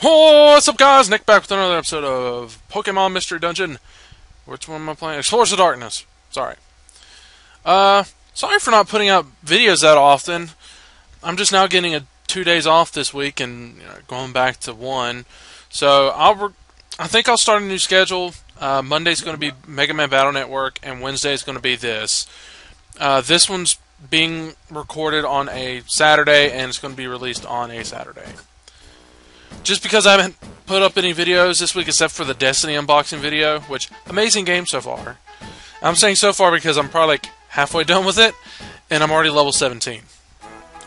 What's up, guys? Nick back with another episode of Pokemon Mystery Dungeon. Which one am I playing? Explorers the Darkness. Sorry. Uh, sorry for not putting out videos that often. I'm just now getting a two days off this week and you know, going back to one. So I'll, I think I'll start a new schedule. Uh, Monday's going to be Mega Man Battle Network, and Wednesday is going to be this. Uh, this one's being recorded on a Saturday, and it's going to be released on a Saturday just because I haven't put up any videos this week except for the Destiny unboxing video, which amazing game so far. I'm saying so far because I'm probably like halfway done with it, and I'm already level 17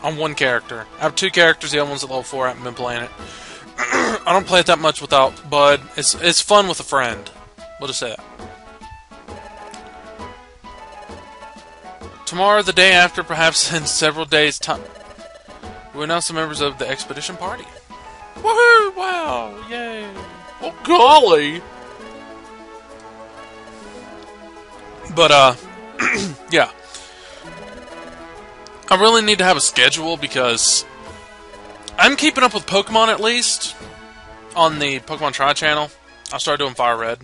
on one character. I have two characters. The other one's at level four. I haven't been playing it. I don't play it that much without Bud. It's it's fun with a friend. We'll just say that. Tomorrow, the day after, perhaps in several days' time, we announce the members of the expedition party. Woohoo! Wow! Yay! Oh golly! But uh, yeah. I really need to have a schedule because I'm keeping up with Pokemon at least on the Pokemon Tri channel. I started doing Fire Red.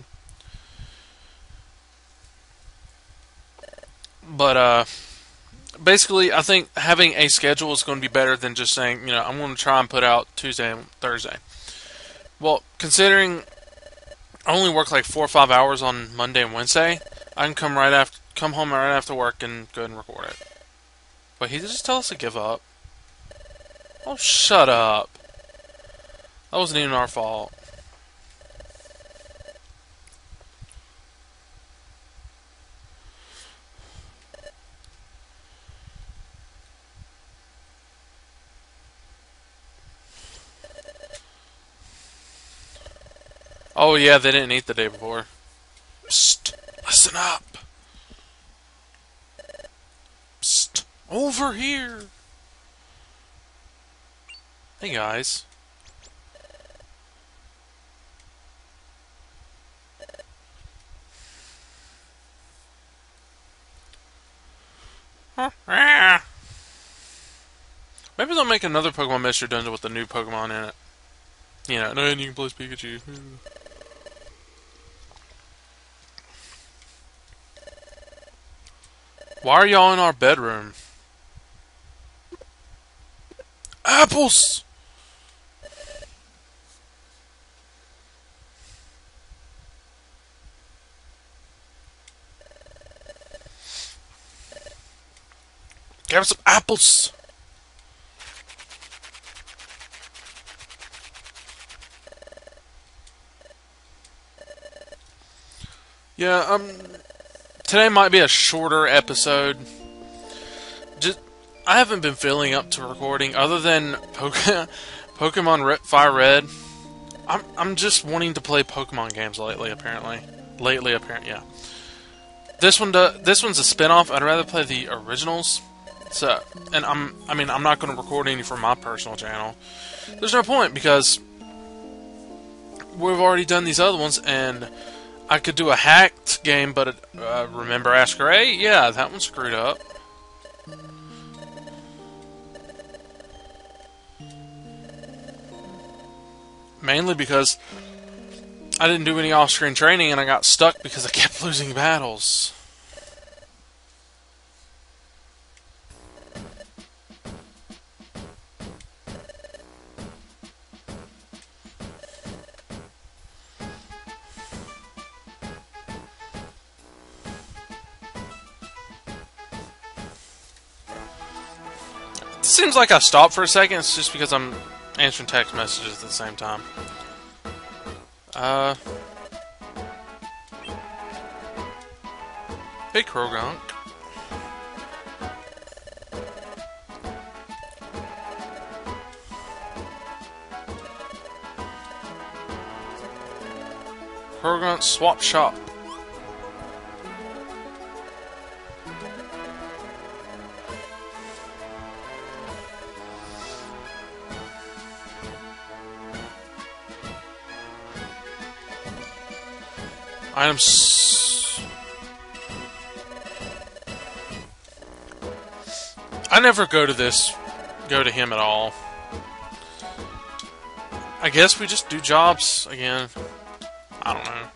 But uh basically, I think having a schedule is going to be better than just saying, you know, I'm going to try and put out Tuesday and Thursday. Well, considering I only work like four or five hours on Monday and Wednesday, I can come right after, come home right after work and go and record it. But he just tell us to give up. Oh, shut up. That wasn't even our fault. Oh yeah, they didn't eat the day before. Psst, listen up. Psst, over here. Hey guys. Huh Maybe they'll make another Pokemon Mystery Dungeon with the new Pokemon in it. You know, and you can play Pikachu. Why are y'all in our bedroom? Apples! Us some apples! Yeah, um, today might be a shorter episode. Just, I haven't been feeling up to recording, other than Poke- Pokemon Re- Fire Red. I'm I'm just wanting to play Pokemon games lately. Apparently, lately, apparently, yeah. This one, do, this one's a spin-off. I'd rather play the originals. So, and I'm, I mean, I'm not going to record any for my personal channel. There's no point because we've already done these other ones, and I could do a hacked game, but uh, remember Ash Gray? Yeah, that one screwed up. Mainly because I didn't do any off-screen training and I got stuck because I kept losing battles. Seems like I stopped for a second. It's just because I'm answering text messages at the same time. Uh. Hey, Croagunk. Croagunk Swap Shop. Items. I never go to this, go to him at all. I guess we just do jobs again. I don't know.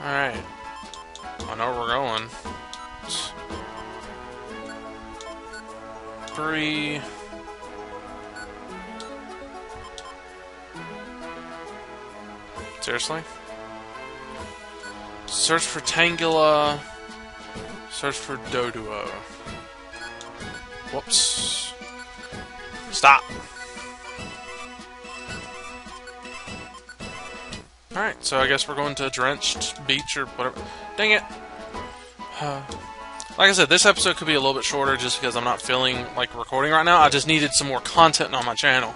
Alright. I know where we're going. Three. Seriously? Search for Tangela. Search for Doduo. Whoops. Stop. Alright, so I guess we're going to Drenched Beach or whatever. Dang it! Uh, like I said, this episode could be a little bit shorter just because I'm not feeling like recording right now. I just needed some more content on my channel.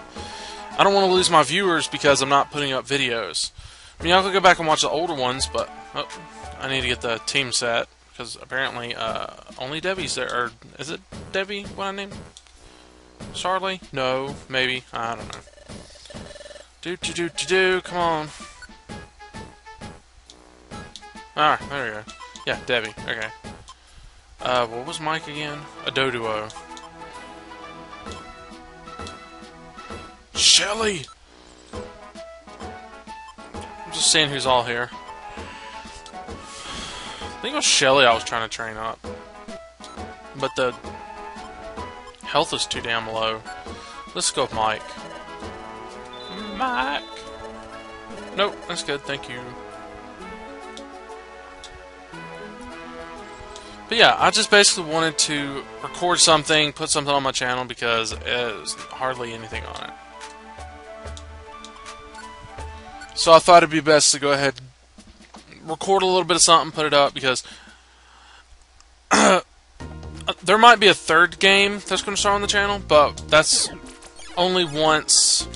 I don't want to lose my viewers because I'm not putting up videos. I mean, I could go back and watch the older ones, but oh, I need to get the team set because apparently uh, only Debbie's there. Or is it Debbie? What I name? Charlie? No, maybe. I don't know. Do do do do do. Come on. Ah, there we go. Yeah, Debbie. Okay. Uh, what was Mike again? A Doduo. Shelly! I'm just seeing who's all here. I think it was Shelly I was trying to train up. But the health is too damn low. Let's go with Mike. Mike! Nope, that's good, thank you. But yeah, I just basically wanted to record something, put something on my channel because there's hardly anything on it. So I thought it'd be best to go ahead record a little bit of something, put it up because there might be a third game that's going to start on the channel, but that's only once.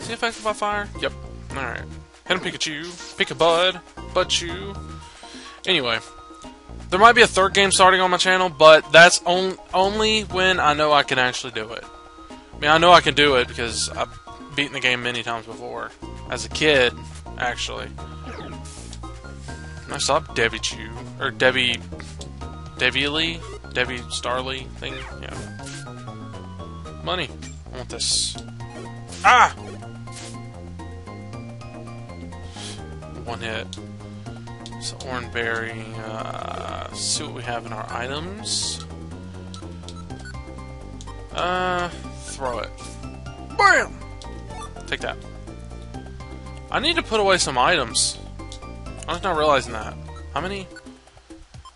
Is he affected by fire? Yep. Alright. Hit him, Pikachu. Pick a bud. Bud chew. Anyway. There might be a third game starting on my channel, but that's on only when I know I can actually do it. I mean, I know I can do it because I've beaten the game many times before. As a kid, actually. I saw Debbie Chew. Or Debbie... Debbie Lee? Debbie Starly thing? Yeah. Money. I want this. Ah! One hit. So Oran Berry, uh, see what we have in our items. Uh, throw it. BAM! Take that. I need to put away some items. I was not realizing that. How many?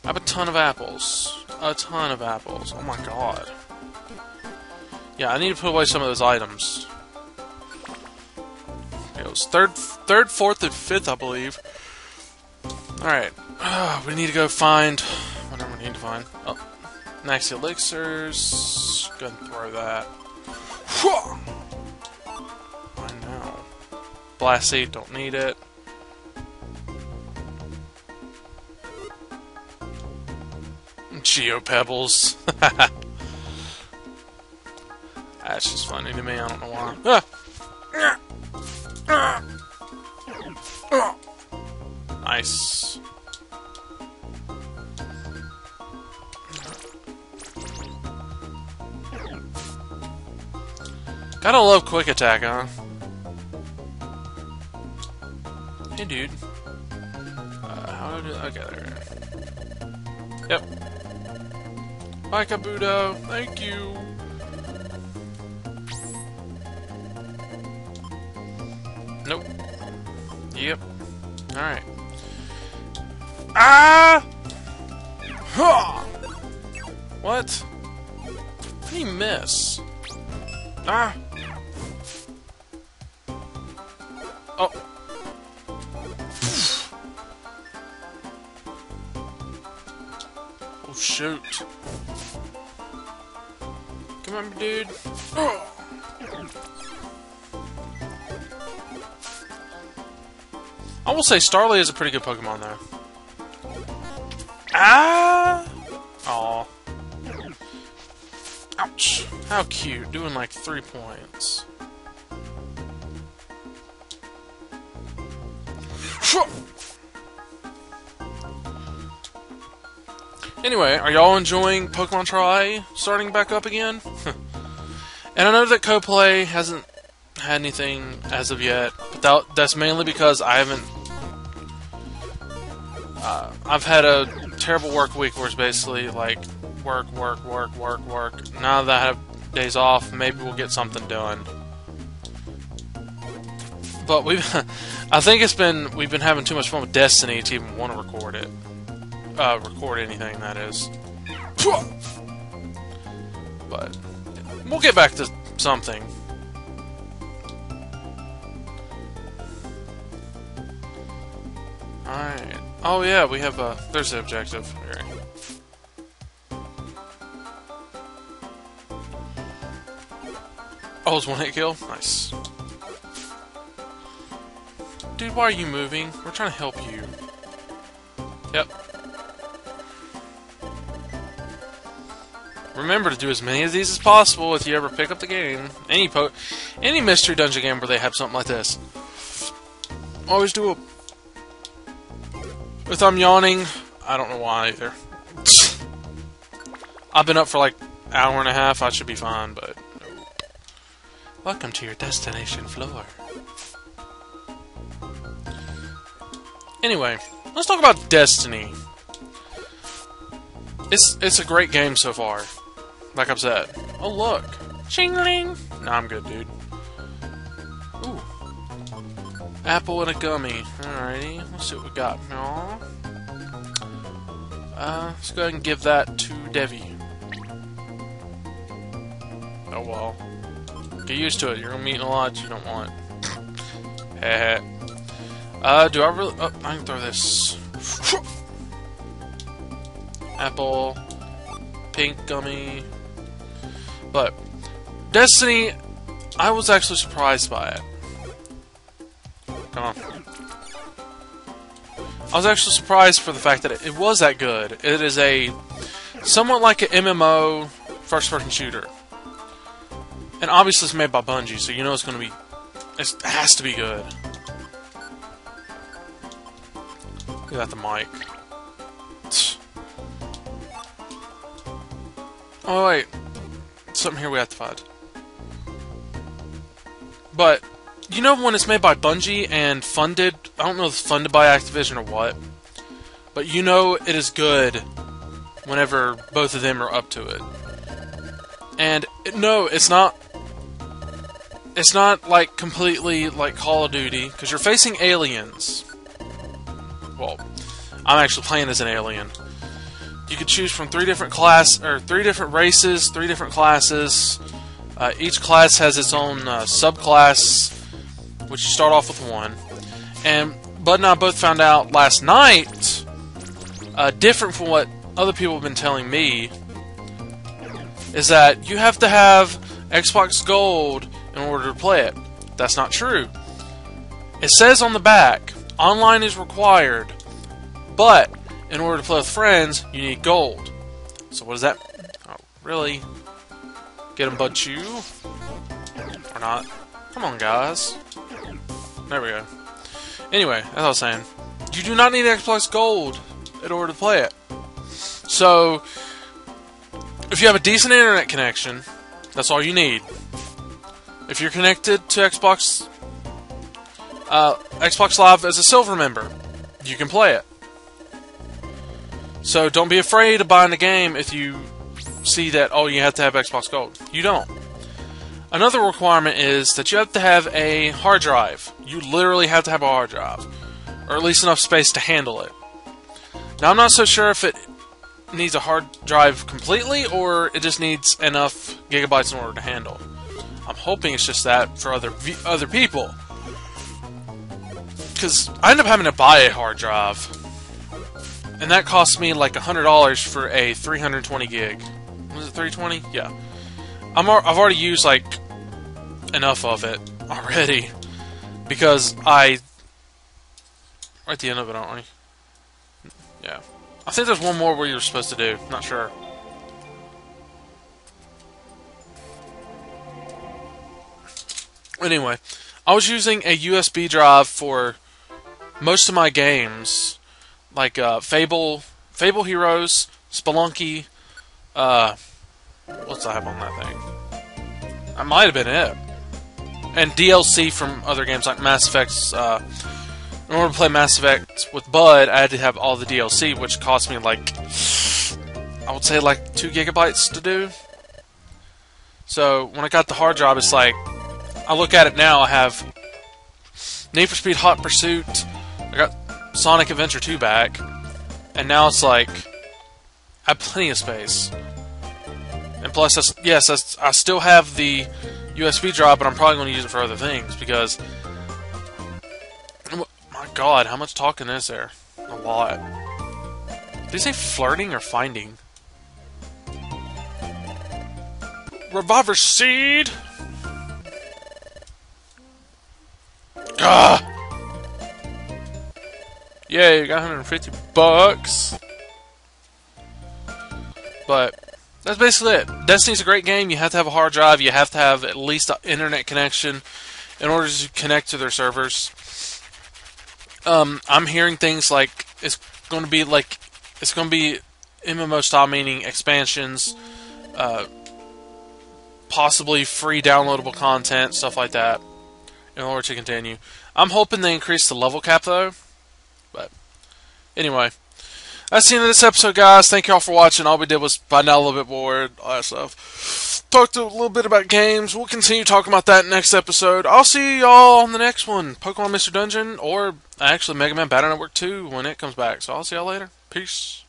I have a ton of apples. A ton of apples. Oh my god. Yeah, I need to put away some of those items. It was third, third, fourth, and fifth, I believe. Alright. Uh, we need to go find... Whatever we need to find. Oh. Max elixirs. Go ahead and throw that. Know. Blast seed, don't need it. Geo Pebbles. That's just funny to me, I don't know why. Ah! Nice. Gotta love quick attack, huh? Dude. Uh, how do. Okay, there. Yep. Bye, Kabuto. Thank you. Nope. Yep. Alright. Ah! Huh! What? What did he miss? Ah! Oh shoot. Come on, dude. Oh. I will say Starly is a pretty good Pokemon, though. Ah! Aw. Ouch. How cute. Doing like three points. Anyway, are y'all enjoying Pokemon Tri starting back up again? And I know that CoPlay hasn't had anything as of yet, but that, that's mainly because I haven't. Uh, I've had a terrible work week where it's basically like work, work, work, work, work. Now that I have days off, maybe we'll get something done. But we've, I think it's been we've been having too much fun with Destiny to even want to record it, uh, record anything that is. But we'll get back to something. Alright. Oh yeah, we have a... There's the objective. Oh, it's one hit kill? Nice. Dude, why are you moving? We're trying to help you. Remember to do as many of these as possible if you ever pick up the game. Any po any mystery dungeon game where they have something like this. Always do it. If I'm yawning, I don't know why either. I've been up for like hour and a half, I should be fine, but Welcome to your destination floor. Anyway, let's talk about Destiny. It's it's a great game so far. Like I've said. Oh look. Chingling! Nah, I'm good, dude. Ooh. Apple and a gummy. Alrighty, let's see what we got. Aww. Uh, let's go ahead and give that to Devi. Oh well. Get used to it. You're gonna meet a lot you don't want. Heh Uh, do I really... Oh, I can throw this. Apple. Pink gummy. But, Destiny, I was actually surprised by it. Come on. I was actually surprised for the fact that it, was that good. It is a somewhat like an MMO first-person shooter. And obviously it's made by Bungie, so you know it's going to be... it has to be good. Look at that, the mic. Oh, wait. Something here we have to find. But, you know when it's made by Bungie and funded... I don't know if it's funded by Activision or what. But you know it is good whenever both of them are up to it. And, no, it's not it's not like completely like Call of Duty because you're facing aliens. Well, I'm actually playing as an alien. You can choose from three different class or three different races, three different classes. Uh, each class has its own uh, subclass, which you start off with one. And Bud and I both found out last night, uh, different from what other people have been telling me, is that you have to have Xbox Gold in order to play it. That's not true. It says on the back, online is required, but in order to play with friends, you need gold. So what does that... Oh, really? Get him, Bud Chew? Or not? Come on, guys. There we go. Anyway, as I was saying, you do not need Xbox Gold in order to play it. So, if you have a decent internet connection, that's all you need. If you're connected to Xbox uh, Xbox Live as a silver member, you can play it. So don't be afraid of buying the game if you see that oh you have to have Xbox Gold. You don't. Another requirement is that you have to have a hard drive. You literally have to have a hard drive, or at least enough space to handle it. Now I'm not so sure if it needs a hard drive completely or it just needs enough gigabytes in order to handle. I'm hoping it's just that for other other people. Because I end up having to buy a hard drive. And that cost me like $100 for a 320 gig. Was it 320? Yeah. I'm, I've already used like enough of it already. Because I... We're at the end of it, aren't we? Yeah. I think there's one more where you're supposed to do. Not sure. Anyway, I was using a USB drive for most of my games, like uh, Fable, Fable Heroes, Spelunky. Uh, what's I have on that thing? I might have been it. And DLC from other games like Mass Effect. Uh, in order to play Mass Effect with Bud, I had to have all the DLC, which cost me like I would say like two gigabytes to do. So when I got the hard drive, it's like I look at it now. I have Need for Speed Hot Pursuit. I got Sonic Adventure 2 back, and now it's like I have plenty of space. And plus, yes, I, still have the USB drive, but I'm probably going to use it for other things because. My God, how much talking is there? A lot. Did you say flirting or finding? Revolver seed. Ah! Ah! you got 150 bucks. But that's basically it. Destiny's a great game. You have to have a hard drive. You have to have at least an internet connection in order to connect to their servers. Um, I'm hearing things like it's going to be like it's going to be MMO style, meaning expansions, uh, possibly free downloadable content, stuff like that, in order to continue. I'm hoping they increase the level cap though. Anyway, that's the end of this episode, guys. Thank you all for watching. All we did was find out a little bit more, all that stuff. Talked a little bit about games. We'll continue talking about that next episode. I'll see y'all on the next one. Pokemon Mr. Dungeon, or actually Mega Man Battle Network 2 when it comes back. So I'll see y'all later. Peace.